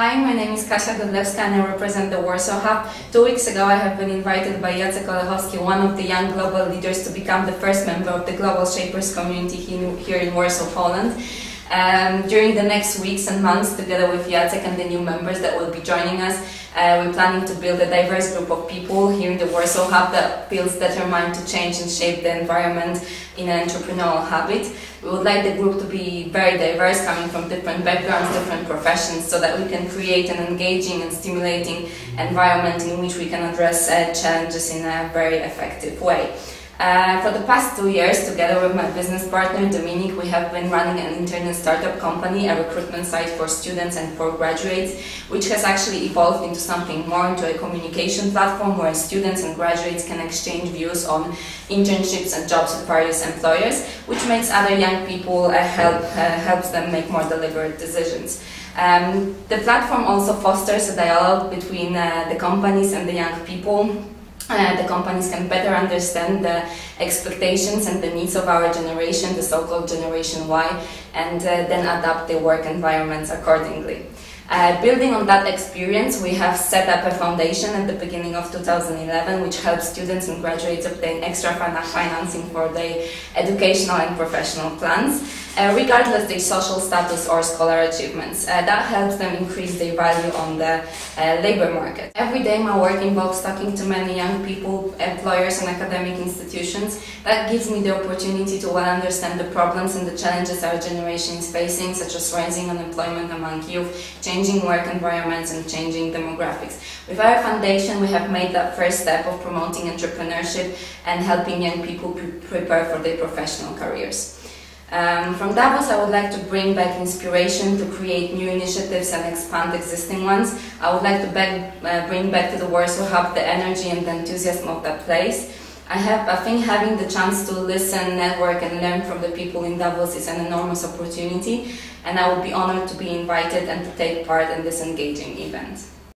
Hi, my name is Kasia Godlewska and I represent the Warsaw Hub. Two weeks ago I have been invited by Jacek Olechowski, one of the young global leaders, to become the first member of the Global Shapers community here in Warsaw, Poland. Um, during the next weeks and months, together with Jacek and the new members that will be joining us, uh, we're planning to build a diverse group of people here in the Warsaw Hub that feels determined to change and shape the environment in an entrepreneurial habit. We would like the group to be very diverse, coming from different backgrounds, different professions, so that we can create an engaging and stimulating environment in which we can address uh, challenges in a very effective way. Uh, for the past two years, together with my business partner Dominic, we have been running an internet startup company, a recruitment site for students and for graduates, which has actually evolved into something more, into a communication platform where students and graduates can exchange views on internships and jobs with various employers, which makes other young people uh, help uh, helps them make more deliberate decisions. Um, the platform also fosters a dialogue between uh, the companies and the young people the companies can better understand the expectations and the needs of our generation, the so-called Generation Y, and uh, then adapt their work environments accordingly. Uh, building on that experience, we have set up a foundation at the beginning of 2011 which helps students and graduates obtain extra financing for their educational and professional plans uh, regardless their social status or scholar achievements. Uh, that helps them increase their value on the uh, labor market. Every day my work involves talking to many young people, employers and academic institutions. That gives me the opportunity to well understand the problems and the challenges our generation is facing, such as rising unemployment among youth, changing work environments and changing demographics. With our foundation, we have made that first step of promoting entrepreneurship and helping young people pre prepare for their professional careers. Um, from Davos, I would like to bring back inspiration to create new initiatives and expand existing ones. I would like to back, uh, bring back to the Warsaw Hub the energy and the enthusiasm of that place. I have, I think having the chance to listen, network and learn from the people in Davos is an enormous opportunity and I would be honored to be invited and to take part in this engaging event.